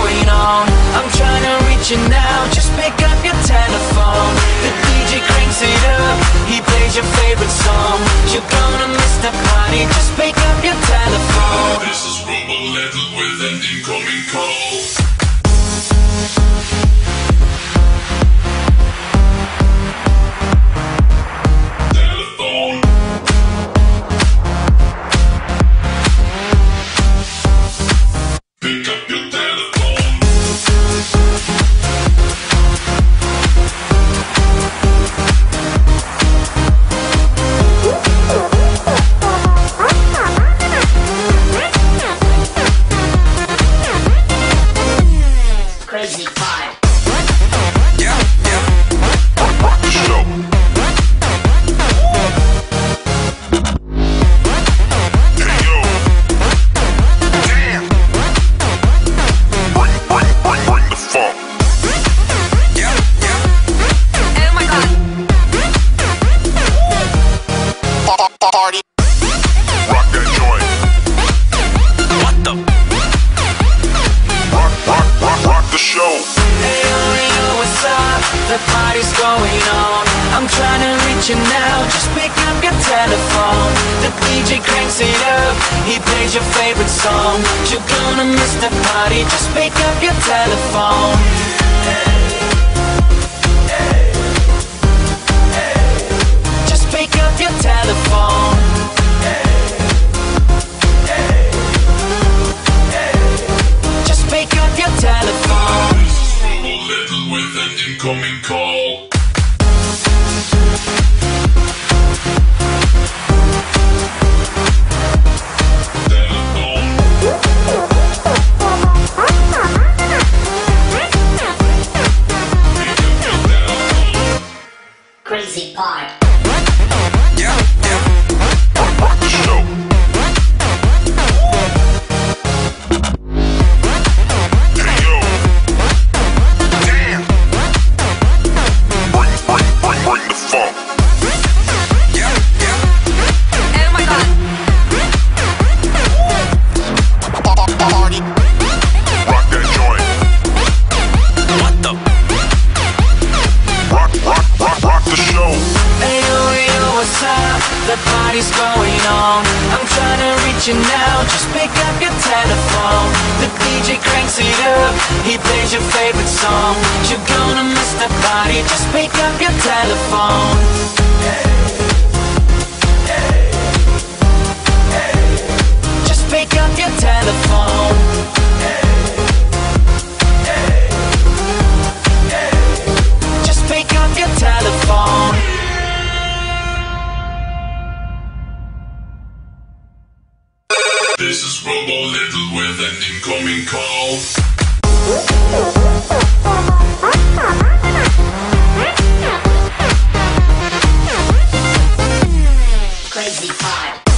going on. I'm trying to reach you now. Just pick up your telephone. The DJ cranks it up. He plays your favorite The party's going on. I'm trying to reach you now. Just pick up your telephone. The DJ cranks it up. He plays your favorite song. You're gonna miss the party. Just pick up your telephone. Just pick up your telephone. Just pick up your telephone. Incoming call. Telephone. Pick up your telephone. Crazy Pod. Rock the show. The party's going on. I'm trying to reach you now. Just pick up your telephone. The DJ cranks it up. He plays your favorite song. You're gonna miss the party. Just pick up your telephone. This is Robo Little with an incoming call. Crazy Pod.